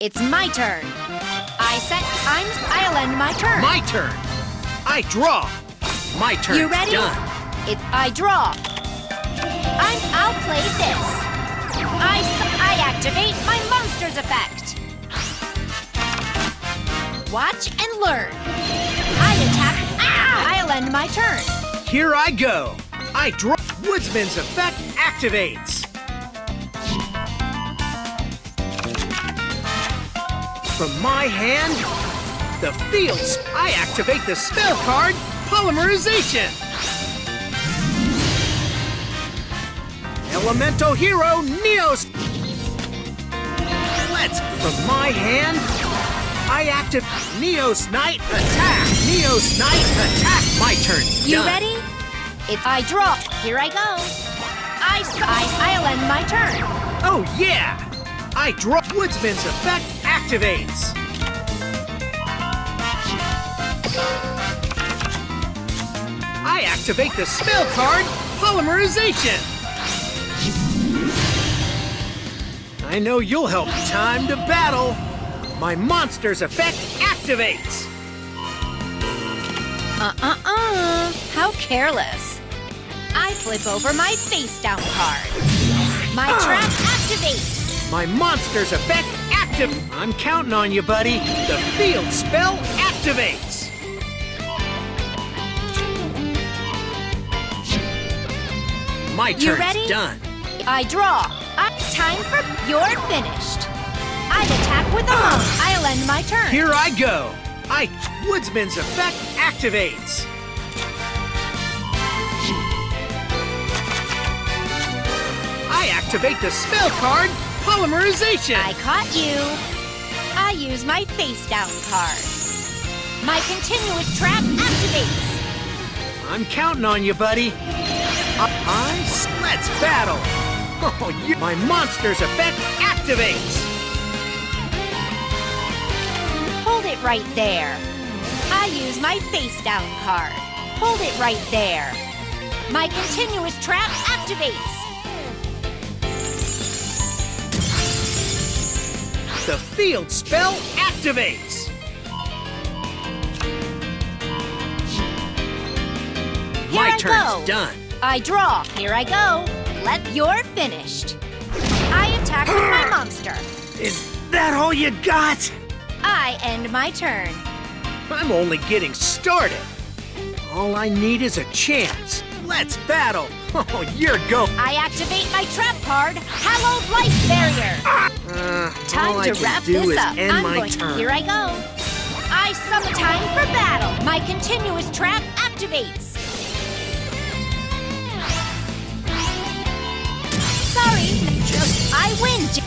It's my turn. I set. I'm. I'll end my turn. My turn. I draw. My turn. You ready? Done. It's. I draw. I'm. I'll play this. I. I activate my monsters effect. Watch and learn. I attack. Ah! I'll end my turn. Here I go. I draw. Woodsman's effect activates. From my hand, the fields. I activate the spell card, Polymerization. Elemental Hero Neos. Let's. From my hand, I activate Neos Knight attack. Neos Knight attack. My turn. You Done. ready? If I draw. Here I go. I, I, I'll end my turn. Oh, yeah! I draw. Woodsman's effect activates. I activate the spell card, Polymerization. I know you'll help. Time to battle. My monster's effect activates. Uh-uh-uh. How careless. I flip over my face down card. My ah. trap activates. My monster's effect active. I'm counting on you, buddy. The field spell activates. My You turn's ready? done. I draw. Uh, time for you're finished. I attack with a mount. I'll end my turn. Here I go. I Woodsman's effect activates. I activate the spell card, Polymerization. I caught you. I use my face down card. My continuous trap activates. I'm counting on you, buddy. I, I let's battle. Oh, you, my monster's effect activates. Hold it right there. I use my face down card. Hold it right there. My continuous trap activates. The field spell activates. Here my I turn's go. done. I draw. Here I go. Let you're finished. I attack with my monster. Is that all you got? I end my turn. I'm only getting started. All I need is a chance. Let's battle. Oh, you're go. I activate my trap card, Hallowed Life Barrier. Uh, Time to wrap this up. I'm my going. turn. Here I go. I summon time for battle. My continuous trap activates. Sorry, just I win. J-